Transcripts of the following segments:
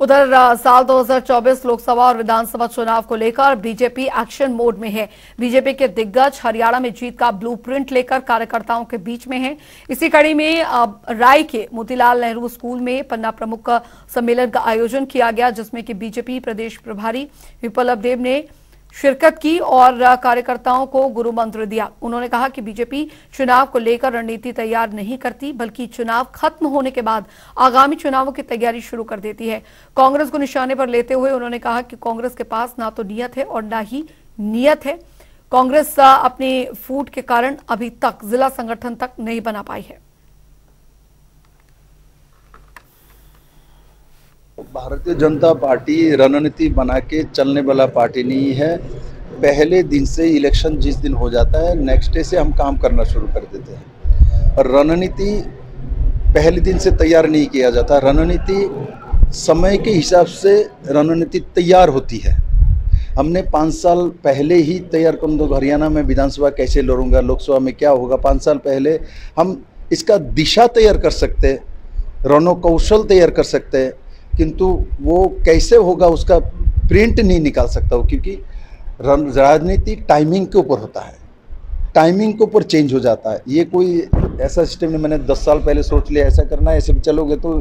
उधर साल 2024 लोकसभा और विधानसभा चुनाव को लेकर बीजेपी एक्शन मोड में है। बीजेपी के दिग्गज हरियाणा में जीत का ब्लूप्रिंट लेकर कार्यकर्ताओं के बीच में है। इसी कड़ी में राय के मोतीलाल नेहरू स्कूल में पन्ना प्रमुख सम्मेलन का आयोजन किया गया, जिसमें कि बीजेपी प्रदेश प्रभारी विप्लव देव ने शिरकत की और कार्यकर्ताओं को गुरु मंत्र दिया। उन्होंने कहा कि बीजेपी चुनाव को लेकर रणनीति तैयार नहीं करती, बल्कि चुनाव खत्म होने के बाद आगामी चुनावों की तैयारी शुरू कर देती है। कांग्रेस को निशाने पर लेते हुए उन्होंने कहा कि कांग्रेस के पास ना तो नियत है और ना ही नियत है। कांग्रेस अपनी फूट के कारण अभी तक जिला संगठन तक नहीं बना पाई है। भारतीय जनता पार्टी रणनीति बना के चलने वाला पार्टी नहीं है। पहले दिन से इलेक्शन जिस दिन हो जाता है नेक्स्ट डे से हम काम करना शुरू कर देते हैं। और रणनीति पहले दिन से तैयार नहीं किया जाता। रणनीति समय के हिसाब से रणनीति तैयार होती है। हमने पाँच साल पहले ही तैयार कर दो। हरियाणा में विधानसभा कैसे लड़ूँगा, लोकसभा में क्या होगा, पाँच साल पहले हम इसका दिशा तैयार कर सकते रणो कौशल तैयार कर सकते किंतु वो कैसे होगा उसका प्रिंट नहीं निकाल सकता हूँ क्योंकि राजनीति टाइमिंग के ऊपर होता है। टाइमिंग के ऊपर चेंज हो जाता है। ये कोई ऐसा सिस्टम नहीं, मैंने दस साल पहले सोच लिया, ऐसा करना है, ऐसे भी चलोगे तो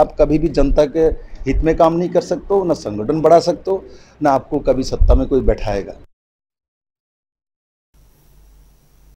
आप कभी भी जनता के हित में काम नहीं कर सकते हो, ना संगठन बढ़ा सकते हो, ना आपको कभी सत्ता में कोई बैठाएगा।